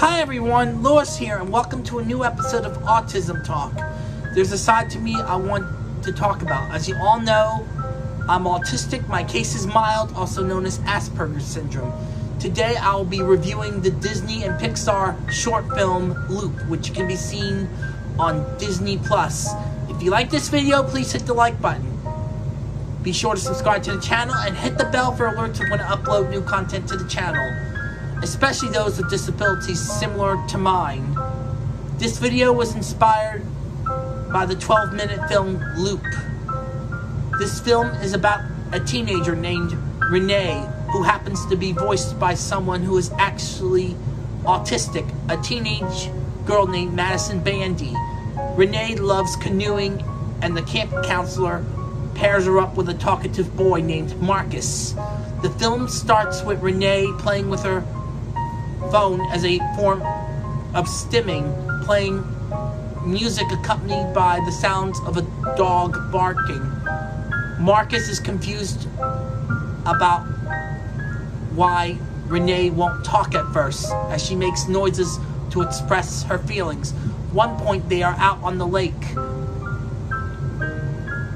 Hi everyone, Louis here, and welcome to a new episode of Autism Talk. There's a side to me I want to talk about. As you all know, I'm autistic. My case is mild, also known as Asperger's syndrome. Today I will be reviewing the Disney and Pixar short film Loop, which can be seen on Disney Plus. If you like this video, please hit the like button. Be sure to subscribe to the channel and hit the bell for alerts when I upload new content to the channel, especially those with disabilities similar to mine. This video was inspired by the 12 minute film Loop. This film is about a teenager named Renee who happens to be voiced by someone who is actually autistic, a teenage girl named Madison Bandy. Renee loves canoeing, and the camp counselor pairs her up with a talkative boy named Marcus. The film starts with Renee playing with her phone as a form of stimming, playing music accompanied by the sounds of a dog barking. Marcus is confused about why Renee won't talk at first, as she makes noises to express her feelings. One point they are out on the lake.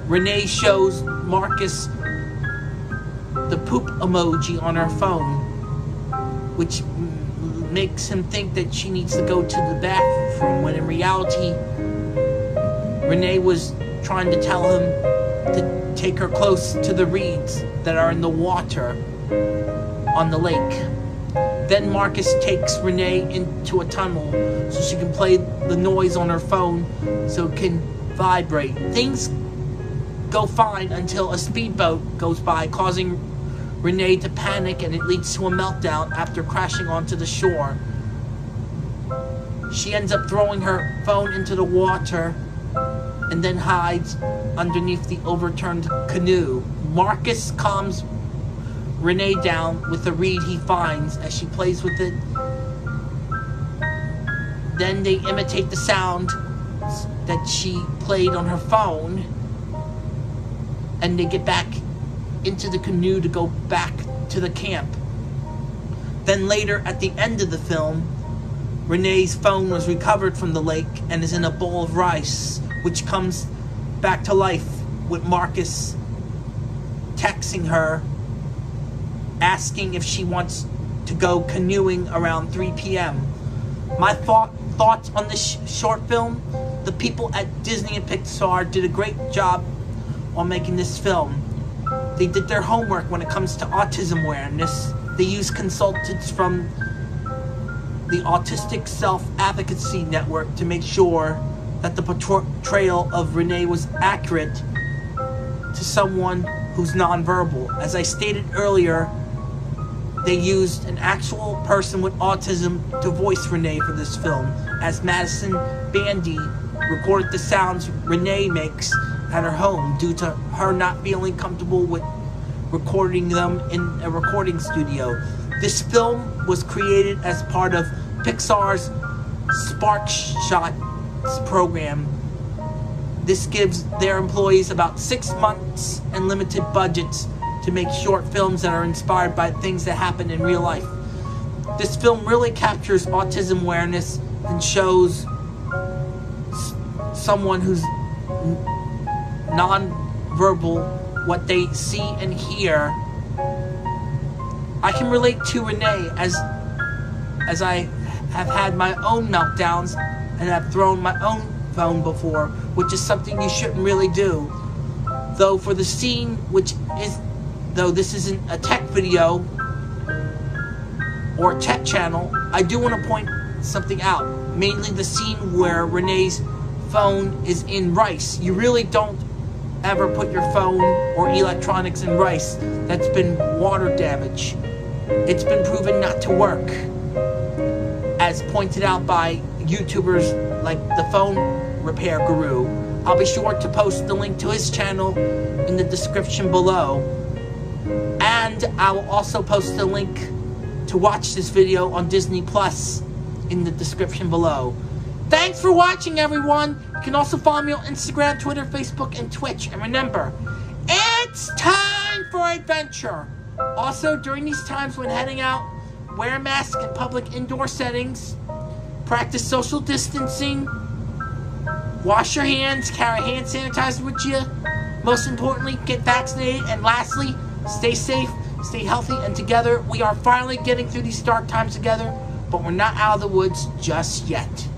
Renee shows Marcus the poop emoji on her phone, which makes him think that she needs to go to the bathroom when in reality, Renee was trying to tell him to take her close to the reeds that are in the water on the lake. Then Marcus takes Renee into a tunnel so she can play the noise on her phone so it can vibrate. Things go fine until a speedboat goes by, causing Renee to panic and it leads to a meltdown after crashing onto the shore. She ends up throwing her phone into the water and then hides underneath the overturned canoe. Marcus calms Renee down with the reed he finds as she plays with it. Then they imitate the sound that she played on her phone and they get back into the canoe to go back to the camp. Then later, at the end of the film, Renee's phone was recovered from the lake and is in a bowl of rice, which comes back to life with Marcus texting her, asking if she wants to go canoeing around 3 p.m. My thought, thoughts on this sh short film the people at Disney and Pixar did a great job on making this film. They did their homework when it comes to autism awareness. They used consultants from the Autistic Self Advocacy Network to make sure that the portrayal of Renee was accurate to someone who's nonverbal. As I stated earlier, they used an actual person with autism to voice Renee for this film, as Madison Bandy recorded the sounds Renee makes at her home due to her not feeling comfortable with recording them in a recording studio. This film was created as part of Pixar's SparkShorts program. This gives their employees about six months and limited budgets to make short films that are inspired by things that happen in real life. This film really captures autism awareness and shows someone who's non-verbal what they see and hear. I can relate to Renee as as I have had my own meltdowns and have thrown my own phone before, which is something you shouldn't really do. Though for the scene, which is, though this isn't a tech video or tech channel, I do want to point something out. Mainly the scene where Renee's phone is in rice. You really don't ever put your phone or electronics in rice that's been water damage. It's been proven not to work. As pointed out by YouTubers like the phone repair guru. I'll be sure to post the link to his channel in the description below. And I will also post the link to watch this video on Disney Plus in the description below. Thanks for watching, everyone. You can also follow me on Instagram, Twitter, Facebook, and Twitch. And remember, it's time for adventure. Also, during these times when heading out wear a mask in public indoor settings, practice social distancing, wash your hands, carry hand sanitizer with you. Most importantly, get vaccinated. And lastly, stay safe, stay healthy, and together we are finally getting through these dark times together, but we're not out of the woods just yet.